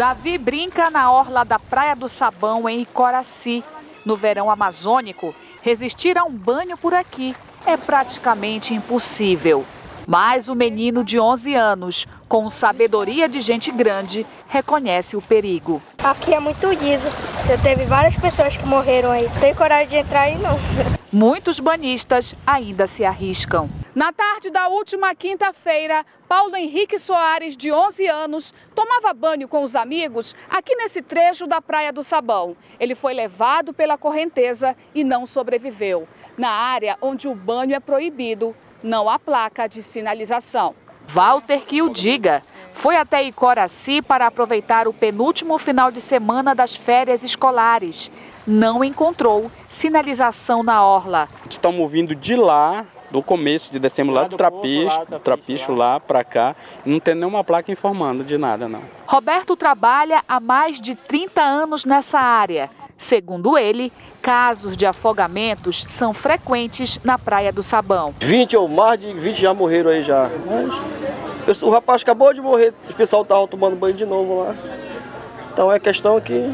Davi brinca na orla da Praia do Sabão, em Icoraci. No verão amazônico, resistir a um banho por aqui é praticamente impossível. Mas o menino de 11 anos, com sabedoria de gente grande, reconhece o perigo. Aqui é muito liso. Já teve várias pessoas que morreram aí. Tenho coragem de entrar aí não. Muitos banhistas ainda se arriscam. Na tarde da última quinta-feira, Paulo Henrique Soares, de 11 anos, tomava banho com os amigos aqui nesse trecho da Praia do Sabão. Ele foi levado pela correnteza e não sobreviveu. Na área onde o banho é proibido, não há placa de sinalização. Walter que o diga. Foi até Icoraci para aproveitar o penúltimo final de semana das férias escolares. Não encontrou sinalização na orla. Estamos vindo de lá, do começo de dezembro, lá do Trapicho, Trapicho lá para cá, não tem nenhuma placa informando de nada, não. Roberto trabalha há mais de 30 anos nessa área. Segundo ele, casos de afogamentos são frequentes na Praia do Sabão. 20 ou mais de 20 já morreram aí já. Mas, o rapaz acabou de morrer, o pessoal estava tomando banho de novo lá. Então é questão que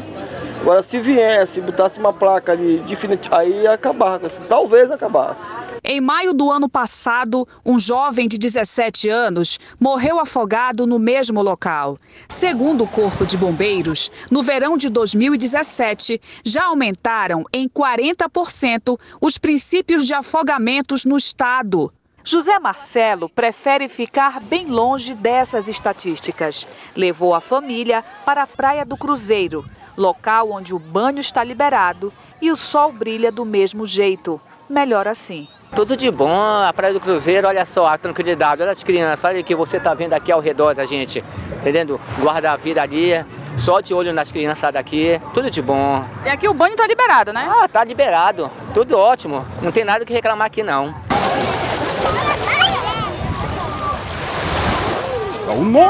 Agora, se viesse, botasse uma placa de, de aí assim, talvez acabasse. Em maio do ano passado, um jovem de 17 anos morreu afogado no mesmo local. Segundo o Corpo de Bombeiros, no verão de 2017, já aumentaram em 40% os princípios de afogamentos no estado. José Marcelo prefere ficar bem longe dessas estatísticas. Levou a família para a Praia do Cruzeiro, local onde o banho está liberado e o sol brilha do mesmo jeito. Melhor assim. Tudo de bom, a Praia do Cruzeiro, olha só a tranquilidade, olha as crianças, olha o que você está vendo aqui ao redor da gente, entendendo? Guarda-vida ali, só de olho nas crianças daqui, tudo de bom. E aqui o banho está liberado, né? Ah, tá liberado, tudo ótimo, não tem nada que reclamar aqui não. Oh no!